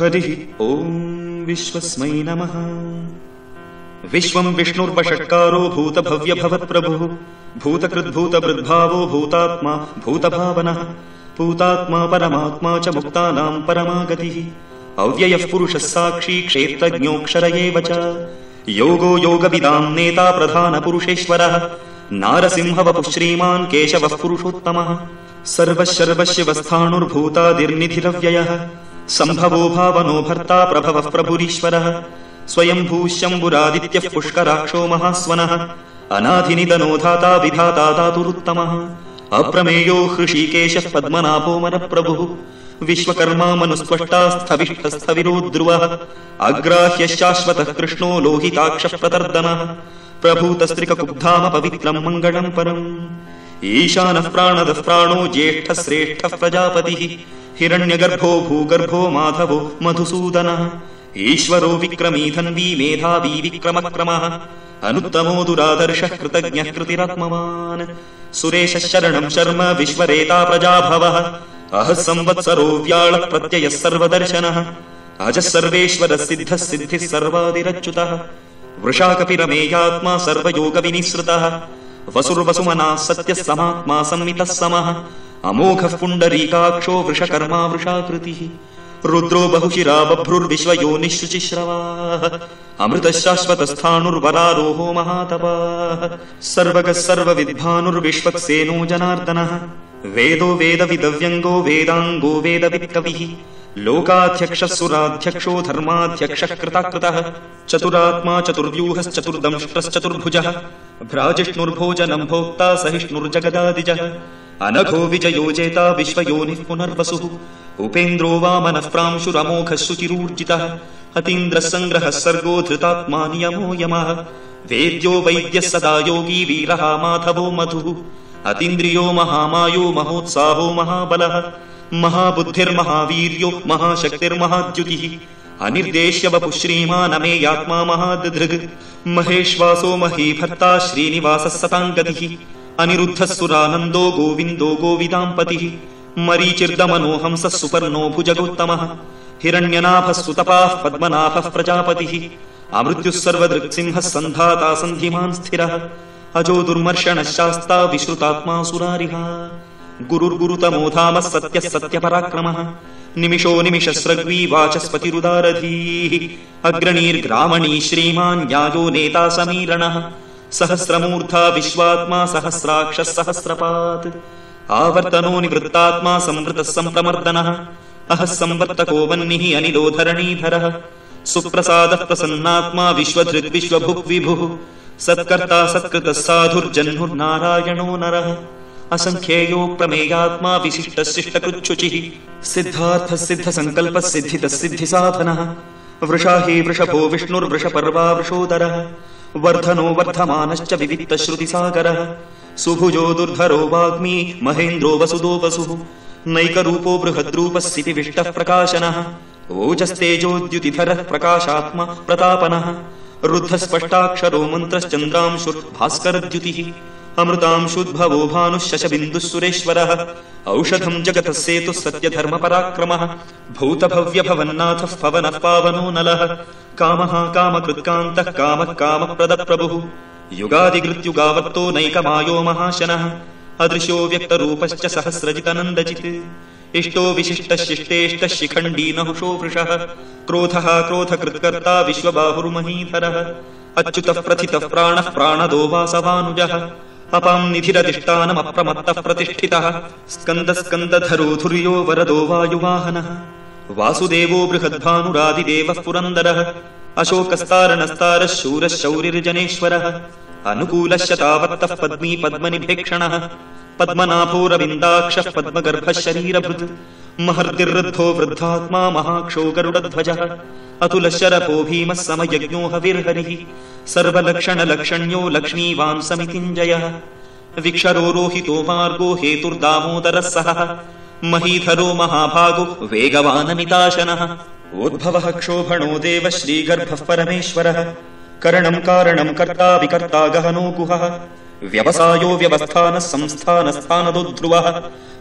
हरिः ॐ विश्वस्मै नमः। विश्वम् विष्णुर्वषट्कारो भूतभव्यभवत्प्रभुः। भूतकृद्भूतभृद्भावो भूतात्मा भूतभावनः। भूतात्मा परमात्मा च मुक्तानाम् परमा अव्ययः पुरुषः साक्षी क्षेत्रज्ञोऽक्षर एव च। योगो योगविदाम् नेता प्रधानपुरुषेश्वरः। नारसिंहवपुः श्रीमान् केशवः पुरुषोत्तमः। सर्वः सर्वशिवस्थाणुर्भूतादिर्निधिरव्ययः सम्भवो भावनो भर्ता प्रभवः प्रभुरीश्वरः। स्वयम्भूश्यम्बुरादित्यः पुष्कराक्षो महास्वनः। अनाधिनिधनो धाता विधाता दातुरुत्तमः अप्रमेयो हृषीकेशः पद्मनाभो मनप्रभुः विश्वकर्मा मनुस्पष्टास्थविष्टस्थविरो ध्रुवः अग्राह्यशाश्वतः कृष्णो लोहिताक्षः प्रतर्दनः। प्रभूतस्त्रिककुब्धाम पवित्रम् मङ्गलम् परम्। ईशानः प्राणदः प्राणो ज्येष्ठः श्रेष्ठः प्रजापतिः हिरण्यगर्भो भूगर्भो माधवो मधुसूदनः। ईश्वरो विक्रमी धन्वी मेधावी विक्रमक्रमः। अनुत्तमो दुरादर्शः कृतज्ञः कृतिरात्मवान्। सुरेशः शरणम् शर्म विश्वरेता प्रजाभवः। अहः संवत्सरो व्याळः प्रत्ययः सर्वदर्शनः। अजः सर्वेश्वरः सिद्धः सिद्धिः सर्वादिरच्युतः। वृषाकपिरमेयात्मा सर्वयोगविनिसृतः। वसुर्वसुमनाः सत्यः समात्मा संमितः समः अमोघः पुण्डरीकाक्षो वृषकर्मा वृषाकृतिः रुद्रो बहुशिरा बभ्रुर्विश्वयोनिः शुचिश्रवाः अमृतः शाश्वतस्थाणुर्वरारोहो महातपाः। सर्वगः सर्वविद्भानुर्विश्वक्सेनो जनार्दनः। वेदो वेदविदव्यङ्गो वेदाङ्गो वेदवित्कविः लोकाध्यक्षः सुराध्यक्षो धर्माध्यक्षः कृताकृतः। चतुरात्मा चतुर्व्यूहश्चतुर्दंष्ट्रश्चतुर्भुजः। भ्राजिष्णुर्भोजनम् भोक्ता सहिष्णुर्जगदादिजः अनघो विजयोजेता विश्वयोनिः पुनर्वसुः। उपेन्द्रो वामनः प्रांशुरमोघः शुचिरूर्जितः अतीन्द्रः सङ्ग्रहः सर्गो धृतात्मा नियमो यमः। वेद्यो वैद्यः सदा योगी वीरः माधवो मधुः। अतीन्द्रियो महामायो महोत्साहो महाबलः। महाबुद्धिर्महावीर्यो महाशक्तिर्महाद्युतिः। अनिर्देश्य वपुः श्रीमानमेयात्मा महादधृग्। महेश्वासो महीभर्ता श्रीनिवासः सताम् गतिः अनिरुद्धः सुरानन्दो गोविन्दो गोविदाम्पतिः मरीचिर्दमनो हंसः सुपर्णो भुजगोत्तमः हिरण्यनाभः सुतपाः पद्मनाभः प्रजापतिः अमृत्युः सर्वदृक्सिंहः सन्धाता सन्धिमान् स्थिरः अजो दुर्मर्षणः शास्ता विश्रुतात्मा सुरारिः गुरुर्गुरुतमो धामः सत्यः सत्यपराक्रमः निमिषो निमिषस्रग्वी वाचस्पतिरुदारधीः अग्रणीर्ग्रामणी श्रीमान् न्यायो नेता समीरणः सहस्रमूर्धा विश्वात्मा सहस्राक्षः सहस्रपात् आवर्तनो निवृत्तात्मा संवृतः सम्प्रमर्दनः अहः संवर्तको वह्निः अनिलोधरणीधरः सुप्रसादः प्रसन्नात्मा विभुः सत्कर्ता सत्कृतः साधुर्जह्नुर्नारायणो नरः। असङ्ख्येयो प्रमेयात्मा विशिष्टः शिष्टकृच्छुचिः। सिद्धार्थः सिद्धसङ्कल्पः सिद्धितः सिद्धिसाधनः। वृषा हि वृषभो विष्णुर्वृषपर्वा वृषोदरः वर्धनो वर्धमानश्च विविक्तश्रुतिसागरः सुभुजो दुर्धरो वाग्मी महेन्द्रो वसुदो वसुः। नैकरूपो बृहद्रूपः सितिविष्टः प्रकाशनः। ओजस्तेजोद्युतिधरः प्रकाशात्मा प्रतापनः। रुद्धस्पष्टाक्षरो मन्त्रश्चन्द्रांशुर्भास्करद्युतिः अमृतांशुद्भवो भानुः शशबिन्दुः सुरेश्वरः औषधम् जगतः सेतुः सत्यधर्मपराक्रमः। भूतभव्यभवन्नाथः पवनः पावनो नलः। कामः कामकृत्कान्तः कामः कामप्रदप्रभुः। युगादिकृत्युगावर्तो नैकमायो महाशनः। अदृशो व्यक्तरूपश्च सहस्रजितनन्दजित्। इष्टो विशिष्टः शिष्टेष्टः शिखण्डी नहुषो वृषः। क्रोधः क्रोधकृत्कर्ता विश्वबाहुर्महीधरः। अच्युतः प्रथितः प्राणः प्राणदो वासवानुजः अपाम् निधिरधिष्ठानमप्रमत्तः प्रतिष्ठितः स्कन्दस्कन्दधरो धुर्यो वरदो वायुवाहनः। वासुदेवो बृहद्भानुरादिदेवः पुरन्दरः। अशोकस्तारणस्तारः शूरः शौरिर्जनेश्वरः अनुकूलः शतावत्तः पद्मी पद्मनिभेक्षणः पद्मनाभोरविन्दाक्षः पद्मगर्भः शरीरभृत् महर्तिर्वृद्धो वृद्धात्मा महाक्षो गरुडध्वजः। अतुलः शरपो भीमः समयज्ञो हविर्हरिः। सर्वलक्षणलक्षण्यो लक्ष्मीवान् समितिञ्जयः विक्षरो रोहितो मार्गो हेतुर्दामोदरः सहः। महीधरो महाभागो वेगवानमिताशनः। उद्भवः क्षोभणो देव श्रीगर्भः परमेश्वरः करणम् कारणम् कर्ता विकर्ता गहनो गुहः व्यवसायो व्यवस्थानः संस्थानस्थानदो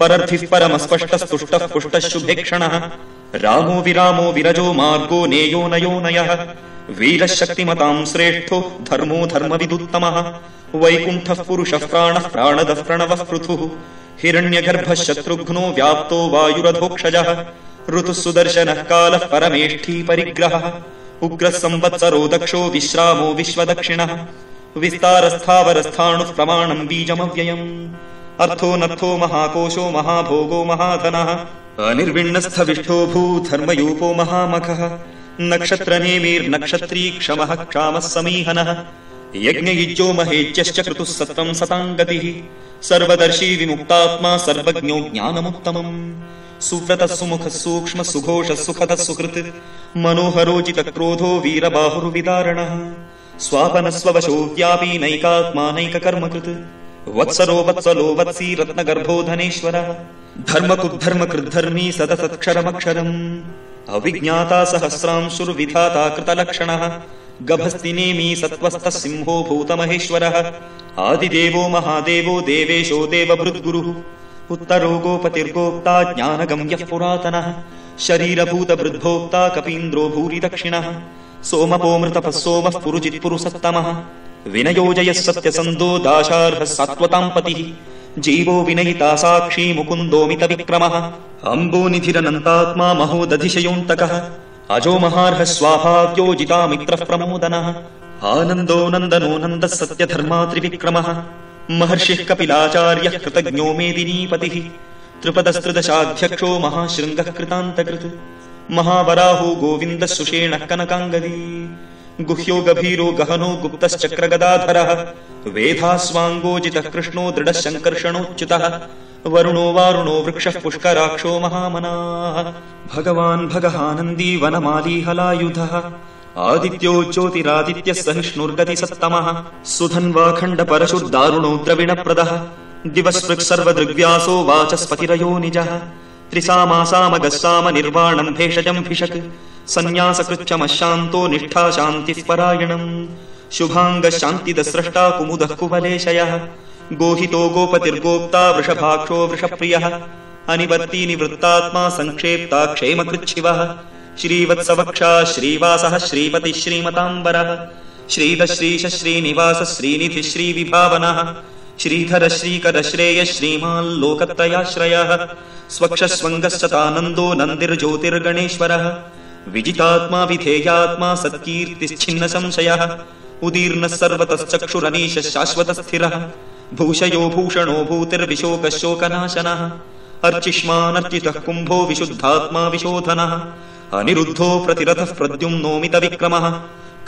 परर्थिः परमस्पष्टस्तुष्टः पुष्टः शुभेक्षणः रामो विरामो विरजो मार्गो नेयो नयो नयः। वीरः शक्तिमताम् श्रेष्ठो धर्मो धर्मविदुत्तमः। वैकुण्ठः पुरुषः प्राणः प्राणदः प्रणवः पृथुः। हिरण्यगर्भः शत्रुघ्नो व्याप्तो वायुरधोक्षजः। ऋतुः सुदर्शनः कालः परमेष्ठी परिग्रहः दक्षो विश्रामो विश्वदक्षिणः। विस्तारस्थावरस्थाणुः प्रमाणम् बीजमव्ययम्। अर्थो नर्थो महाकोशो महाभोगो महाधनः। अनिर्विण्णस्थविष्ठो भूधर्मयूपो महामखः। नक्षत्रनेमीर्नक्षत्री क्षमः क्षामः समीहनः। यज्ञयुज्यो महेज्यश्च क्रतुः सत्रम् सताम् गतिः। सर्वदर्शी विमुक्तात्मा सर्वज्ञो ज्ञानमुत्तमम् सुव्रतः सुमुखः सूक्ष्म सुघोषः सुखतः सुकृत् मनोहरोजितक्रोधो वीरबाहुर्विदारणः। स्वापनस्ववशो व्यापी नैकात्मा नैककर्मकृत् वत्सरो वत्सलो वत्सी रत्नगर्भो धनेश्वरः। धर्मकुद्धर्मकृद्धर्मी सतसत्क्षरमक्षरम् अविज्ञाता सहस्रांशुर्विधाता कृतलक्षणः। गभस्तिनेमी सत्त्वस्तः सिंहो भूतमहेश्वरः। आदिदेवो महादेवो देवेशो देवभृद्गुरुः उत्तरो गोपतिर्गोप्ता ज्ञानगम्यः पुरातनः शरीरभूतवृद्भोक्ता कपीन्द्रो भूरि दक्षिणः सोमपोमृतपः सोमः पुरुजित्पुरुसत्तमः विनयोजयः सत्यसन्दो दाशार्हः सात्वताम् पतिः जीवो विनयिता साक्षी मुकुन्दोमितविक्रमः अम्बोनिधिरनन्तात्मा महोदधिशयोऽन्तकः अजो महार्हः स्वाभाव्योजितामित्रः प्रमोदनः आनन्दो नन्दनो नन्दः सत्यधर्मात्रिविक्रमः महर्षिः कपिलाचार्यः कृतज्ञो मेदिनीपतिः। त्रिपदस्त्रिदशाध्यक्षो महाशृङ्गः कृतान्तकृत्। महावराहो गोविन्दः सुषेणः कनकाङ्गदी। गुह्यो गभीरो गहनो गुप्तश्चक्रगदाधरः। वेधास्वाङ्गोजितः कृष्णो दृढः शङ्कर्षणोच्युतः वरुणो वारुणो वृक्षः पुष्कराक्षो महामनाः। भगवान् भगहानन्दी वनमाली हलायुधः आदित्यो ज्योतिरादित्यः सहिष्णुर्गति सत्तमः। सुधन्वाखण्ड परशुर्दारुणो द्रविणप्रदः। दिवस्पृक् सर्वदृग्व्यासो वाचस्पतिरयो निजः। त्रिसामासामगः साम निर्वाणम् भेषजम् भिषक्। सन्न्यासकृच्छमशान्तो निष्ठा शान्तिः परायणम्। शुभाङ्गः शान्तिदस्रष्टा कुमुदः कुवलेशयः गोहितो गोपतिर्गोप्ता वृषभाक्षो वृषप्रियः। अनिवर्ती निवृत्तात्मा सङ्क्षेप्ता क्षेमकृच्छिवः श्रीवत्सवक्षा श्रीवासः श्रीपतिः श्रीमताम्बरः श्रीदश्रीश श्रीनिवास श्रीनिधिः श्रीविभावनः श्रीधर श्रीकर श्रेय श्रीमाल्लोकत्रयाश्रयः स्वक्षस्वङ्गश्चतानन्दो नन्दिर्ज्योतिर्गणेश्वरः विजितात्मा विधेयात्मा सत्कीर्तिश्छिन्न संशयः उदीर्णः सर्वतश्चक्षुरनीशः शाश्वतस्थिरः भूषयो भूषणो भूतिर्विशोकः शोकनाशनः अर्चिष्मानर्चितः कुम्भो विशुद्धात्मा विशोधनः अनिरुद्धो प्रतिरथः प्रद्युम्नोमितविक्रमः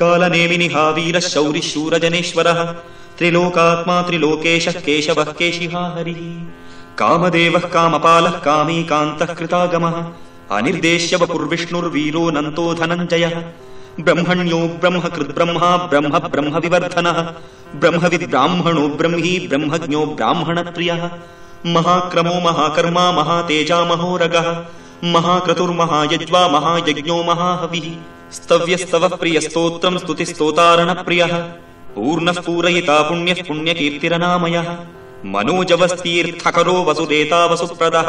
कालनेमिनिहा वीरः शौरिः शूरजनेश्वरः। त्रिलोकात्मा त्रिलोकेशः केशवः केशिहा हरिः। कामदेवः कामपालः कामीकान्तः कृतागमः। अनिर्देश्य वपुर्विष्णुर्वीरो नन्तो धनञ्जयः। ब्रह्मण्यो ब्रह्म कृद्ब्रह्मा ब्रह्म ब्रह्म विवर्धनः ब्रह्मविद्ब्राह्मणो ब्रह्मी ब्रह्मज्ञो ब्राह्मणप्रियः। महाक्रमो महाकर्मा महातेजा महोरगः महाक्रतुर्महायज्वा महायज्ञो महाहविः। स्तव्यस्तवः प्रियस्तोत्रम् स्तुतिस्तोतारणप्रियः। पूर्णः पूरयिता पुण्यः पुण्यकीर्तिरनामयः मनोजवस्तीर्थकरो वसुदेता वसुप्रदः।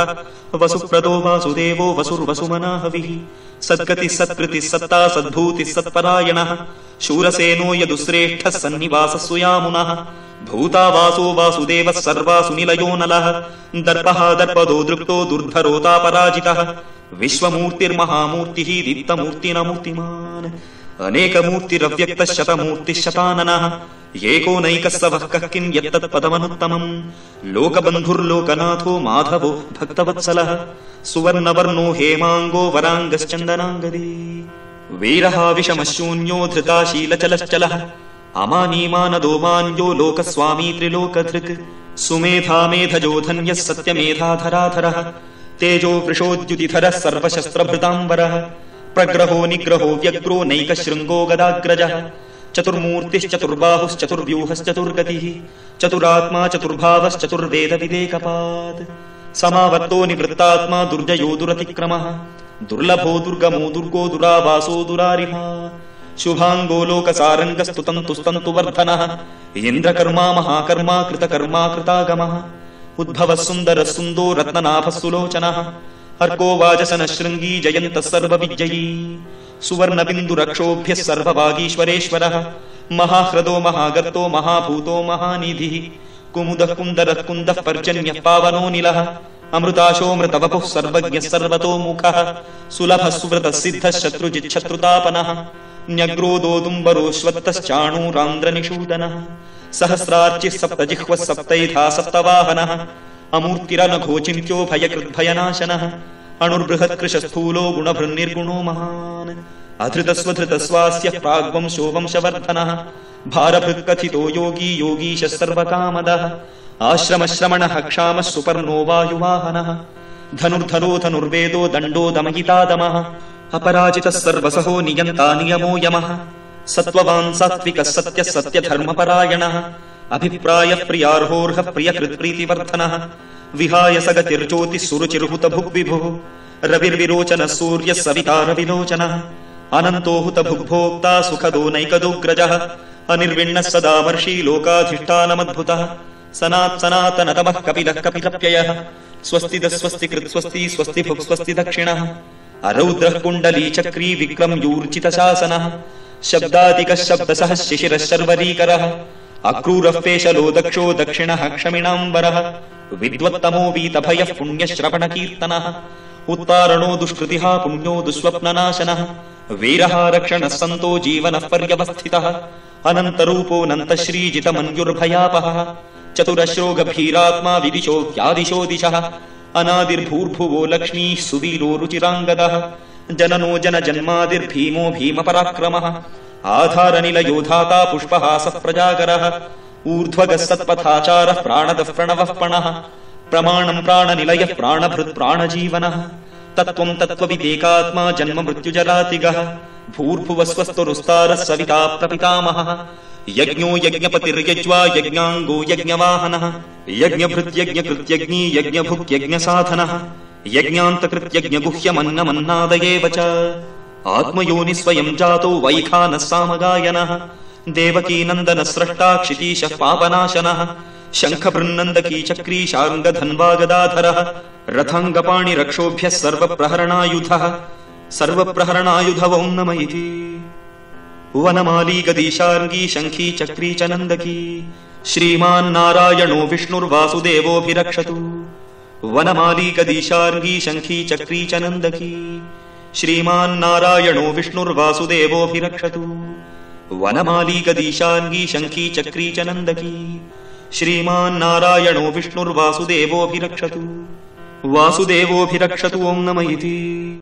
वसुप्रदो वासुदेवो वसुर्वसुमनाहविः। सद्गतिः सत्कृतिः सत्ता सद्भूतिः सत्परायणः। शूरसेनो यदुश्रेष्ठः सन्निवासः सुयामुनः भूता वासो वासुदेवः सर्वासु निलयो नलः। दर्पः दर्पदो दृप्तो दुर्धरोतापराजितः विश्वमूर्तिर्महामूर्तिः दीप्तमूर्तिनमूर्तिमान् शताननः एकोनैकः स वः कः किम् यत्तत्पदमनुत्तमम्? लोकबन्धुर्लोकनाथो माधवो भक्तवत्सलः। सुवर्णवर्णो हेमाङ्गो वराङ्गश्चन्दनाङ्गदी। वीरः विषमशून्यो धृताशीलचलश्चलः। अमानीमानदो मान्यो लोकस्वामी त्रिलोकधृक्। सुमेधा मेधजो धन्यः सत्यमेधाधराधरः। तेजो वृषोद्युतिधरः सर्वशस्त्रभृताम्बरः प्रग्रहो निग्रहो व्यग्रो नैकशृङ्गो गदाग्रजः। चतुर्मूर्तिश्चतुर्बाहुश्चतुर्व्यूहश्चतुर्गतिः चतुरात्मा चतुर्भावश्चतुर्वेदविदेकपात् समावर्तो निवृत्तात्मा दुर्जयो दुरतिक्रमः दुर्लभो दुर्गमो दुर्गो दुरावासो दुरारिहा। शुभाङ्गो लोकसारङ्गस्तुतन्तुस्तन्तु वर्धनः इन्द्रकर्मा महाकर्मा कृतकर्मा कृतागमः। उद्भवः सुन्दरः सुन्दो रत्ननाभः सुलोचनः अर्कोवाचसन श्रृंगी जयंत सर्व विजयी सुवर्ण बिंदु रक्षोभ्य सर्व सर्वभागीश्वरेश्वर। महाह्रदो महागर्तो महाभूतो महानिधि। कुमुद कुंदर कुंद पर्जन्य पावनो नील। अमृताशो मृत वपु सर्वज्ञ सर्वतो मुखः। सुलभ सुव्रत सिद्ध शत्रुजित शत्रुतापनः। न्यग्रोदोदुम्बरोश्वत्तश्चाणूरान्ध्रनिषूदनः सहस्रार्चि सप्तजिह्वः सप्तैधा सप्तवाहनः। अमूर्तिरनघोचिन्त्यो भयकृद्भयनाशनः अणुर्बृहत्कृशस्थूलो गुणभृन्निर्गुणो महान्। अधृतस्वधृतस्वास्य प्राग्वंशो वंशवर्धनः भारभृत्कथितो योगी सर्वकामदः। आश्रमश्रमणः क्षामः सुपर्णो वायुवाहनः धनुर्धरो धनुर्वेदो दण्डो दमहितादमः अपराजितः सर्वसहो नियन्ता नियमो यमः। सत्त्ववान् सात्विकः सत्यः सत्यधर्मपरायणः अभिप्रायः प्रियार्होर्हः प्रियकृत्प्रीतिवर्धनः विहाय सगतिर्ज्योतिः सुरुचिर्हुत भुग्विभुः रविर्विरोचनः सूर्यः सविता रविलोचनः अनन्तो हुत भुग्भोक्ता सुखदो नैकदोग्रजः। अनिर्विण्णः सदामर्षी लोकाधिष्ठानमद्भुतः। सनात् सनातनतमः कपिलः कपिलप्ययः। स्वस्तिदः स्वस्ति कृत् स्वस्ति स्वस्ति भुक् स्वस्ति दक्षिणः। अरौद्रः कुण्डली चक्री विक्रम यूर्जितशासनः शब्दादिकः शब्दसः शिशिरः शर्वरीकरः अक्रूरः पेशलो दक्षो दक्षिणः क्षमिणाम्बरः। विद्वत्तमो वीतभयः पुण्यश्रवणकीर्तनः। उत्तारणो दुष्कृतिः पुण्यो दुःस्वप्ननाशनः। वीरः रक्षणः सन्तो जीवनः पर्यवस्थितः। अनन्तरूपोऽनन्तश्रीजितमन्युर्भयापहः चतुरश्रो गभीरात्मा विदिशो व्यादिशो दिशः। अनादिर्भूर्भुवो लक्ष्मीः सुवीरो रुचिराङ्गदः। जननो जनजन्मादिर्भीमो भीमपराक्रमः आधारनिलयोधाता पुष्पहासः प्रजागरः ऊर्ध्वगः सत्पथाचारः प्राणदः प्रणवः पणः प्रमाणम् प्राणनिलयः प्राणभृत् प्राणजीवनः। तत्त्वम् तत्त्वविदेकात्मा जन्म मृत्युजरातिगः भूर्भुवस्वस्तुरुस्तारः सविता प्रपितामहः यज्ञो यज्ञपतिर्यज्वा यज्ञाङ्गो यज्ञवाहनः यज्ञभृत्यज्ञकृत्यज्ञी यज्ञभुक्यज्ञसाधनः यज्ञान्तकृत्यज्ञगुह्यमन्नमन्नादयेव च आत्मयोनि स्वयम् जातो वैखानः सामगायनः देवकीनन्दनः स्रष्टा क्षितीशः पापनाशनः शङ्खभृन्नन्दकी चक्री शार्ङ्गधन्वागदाधरः रथाङ्गपाणिरक्षोभ्यः सर्वप्रहरणायुधः सर्वप्रहरणायुधवौ नम इति। वनमाली गदीशार्ङ्गी शङ्खी चक्री च नन्दकी श्रीमान्नारायणो विष्णुर्वासुदेवोऽभिरक्षतु। वनमाली गदीशार्ङ्गी शङ्खी चक्री च नन्दकी श्रीमान्नारायणो विष्णुर्वासुदेवोऽभिरक्षतु वनमाली गदीशार्ङ्गी शङ्खी चक्री च नन्दकी। श्रीमान्नारायणो विष्णुर्वासुदेवोऽभिरक्षतु वासुदेवोऽभिरक्षतु ओम् नम इति